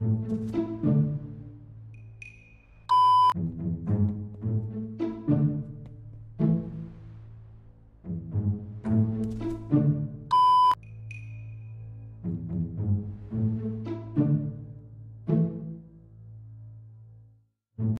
Música